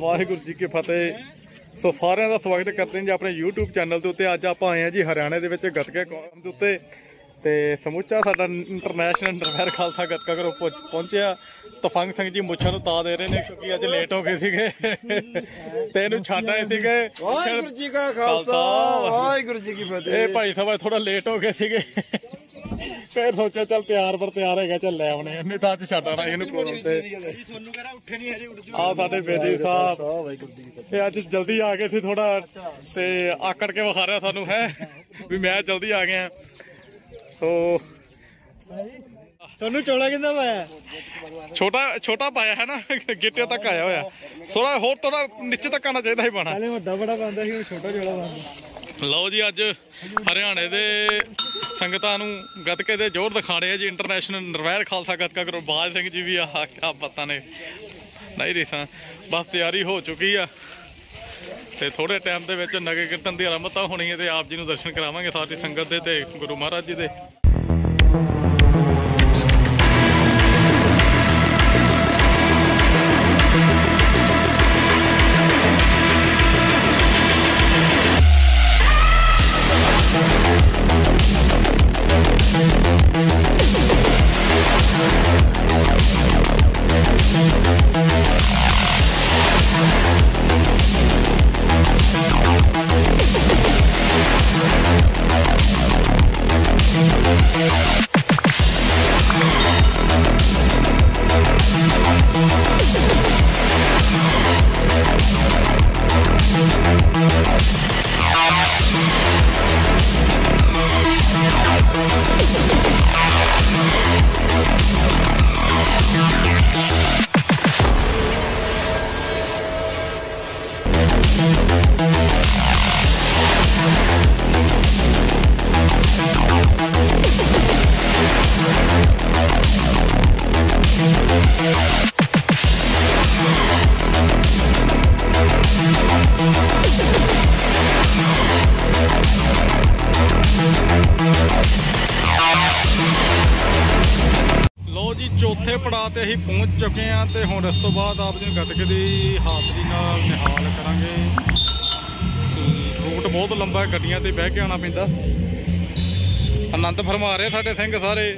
ਵਾਹਿਗੁਰੂ ਜੀ ਕੀ ਫਤਿਹ। ਸੋ ਸਾਰਿਆਂ ਦਾ ਸਵਾਗਤ ਕਰਦੇ ਹਾਂ ਜੀ ਆਪਣੇ YouTube ਚੈਨਲ ਦੇ ਉੱਤੇ। ਅੱਜ ਆਪਾਂ ਆਏ ਹਾਂ ਜੀ ਹਰਿਆਣੇ ਦੇ ਵਿੱਚ ਗੱਤਕੇ ਕੌਮ ਦੇ ਉੱਤੇ। ਤੇ ਸਮੁੱਚਾ ਸਾਡਾ ਇੰਟਰਨੈਸ਼ਨਲ ਅੰਡਰਵੇਅਰ ਖਾਲਸਾ ਗੱਤਕਾ ਗਰੁੱਪ ਪਹੁੰਚ- ਪਹੁੰਚਿਆ। ਤਫੰਗ ਸਿੰਘ ਜੀ ਮੁੱਛਾਂ ਨੂੰ ਤਾ ਦੇ ਰਹੇ ਨੇ ਕਿਉਂਕਿ ਅੱਜ ਲੇਟ ਹੋ ਗਏ ਸੀਗੇ। ਤੇ ਇਹਨੂੰ ਛੱਡ ਆਏ ਸੀਗੇ। ਵਾਹਿਗੁਰੂ ਜੀ ਕਾ ਖਾਲਸਾ। ਵਾਹਿਗੁਰੂ ਜੀ ਕੀ ਫਤਿਹ। ਇਹ ਭਾਈ ਸਾਹਿਬ ਥੋੜਾ ਲੇਟ ਹੋ ਗਏ ਸੀਗੇ। ਫਿਰ ਸੋਚਿਆ ਚੱਲ ਤਿਆਰ ਪਰ ਤਿਆਰ ਹੈਗਾ ਚੱਲ ਲੈ ਆਉਣੇ ਨਹੀਂ ਤਾਂ ਅੱਜ ਛੱਡ ਆਣਾ ਇਹਨੂੰ ਕੋਲ ਤੇ। ਤੁਹਾਨੂੰ ਕਹਰਾ ਉੱਠੇ ਨਹੀਂ ਹਜੇ ਉੱਠ ਆ ਸਾਡੇ ਬੇਦੀ ਸਾਹਿਬ। ਤੇ ਅੱਜ ਜਲਦੀ ਆ ਗਏ ਸੀ ਥੋੜਾ ਤੇ ਆਕੜ ਕੇ ਵਿਖਾ ਰਿਹਾ ਸਾਨੂੰ ਹੈ ਵੀ ਮੈਂ ਜਲਦੀ ਆ ਗਿਆ। ਸੋ ਤੁਹਾਨੂੰ ਚੋਲਾ ਕਿੰਦਾ ਪਾਇਆ? ਛੋਟਾ ਛੋਟਾ ਪਾਇਆ ਹੈ ਨਾ ਗਿੱਟੇ ਤੱਕ ਆਇਆ ਹੋਇਆ। ਥੋੜਾ ਹੋਰ ਥੋੜਾ ਨੀਚੇ ਤੱਕ ਆਣਾ ਚਾਹੀਦਾ ਸੀ ਪਾਣਾ ਪਹਿਲੇ ਵੱਡਾ ਬੜਾ ਪਾਉਂਦਾ ਸੀ ਹੁਣ ਛੋਟਾ ਚੋਲਾ ਪਾਉਂਦਾ ਲਓ ਜੀ ਅੱਜ ਹਰਿਆਣੇ ਦੇ ਸੰਗਤਾਂ ਨੂੰ ਗੱਤਕੇ ਦੇ ਜ਼ੋਰ ਦਿਖਾੜੇ ਆ ਜੀ। ਇੰਟਰਨੈਸ਼ਨਲ ਨਰਵੈਰ ਖਾਲਸਾ ਗੱਤਕਾ ਕਰੋ। ਬਾਜ ਸਿੰਘ ਜੀ ਵੀ ਆ ਆ ਪਤਾ ਨੇ। ਨਹੀਂ ਰੀਸਾਂ ਬਸ ਤਿਆਰੀ ਹੋ ਚੁੱਕੀ ਆ। ਤੇ ਥੋੜੇ ਟਾਈਮ ਦੇ ਵਿੱਚ ਨਗਰ ਕੀਰਤਨ ਦੀ ਆਰੰਭਤਾ ਹੋਣੀ ਹੈ ਤੇ ਆਪ ਜੀ ਨੂੰ ਦਰਸ਼ਨ ਕਰਾਵਾਂਗੇ ਸਾਡੀ ਸੰਗਤ ਦੇ ਤੇ ਗੁਰੂ ਮਹਾਰਾਜ ਜੀ ਦੇ। ਤੇ ਅਸੀਂ ਪਹੁੰਚ ਚੁੱਕੇ ਹਾਂ ਤੇ ਹੁਣ ਇਸ ਤੋਂ ਬਾਅਦ ਆਪ ਜੀ ਨੂੰ ਗੱਤਕੇ ਦੀ ਹਾਜ਼ਰੀ ਨਾਲ ਨਿਹਾਲ ਕਰਾਂਗੇ। ਰੂਟ ਬਹੁਤ ਲੰਬਾ ਹੈ, ਗੱਡੀਆਂ ਤੇ ਬਹਿ ਕੇ ਆਉਣਾ ਪੈਂਦਾ। ਆਨੰਦ ਫਰਮਾ ਰਹੇ ਸਾਡੇ ਸਿੰਘ ਸਾਰੇ।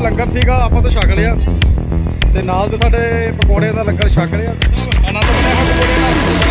ਲੰਗਰ ਸੀਗਾ ਆਪਾਂ ਤਾਂ ਛਕ ਲਿਆ ਤੇ ਨਾਲ ਦੇ ਸਾਡੇ ਪਕੌੜੇ ਦਾ ਲੰਗਰ ਛਕ ਲਿਆ ਆਨੰਦ ਬਣਿਆ ਹੋਇਆ ਪਕੌੜਿਆਂ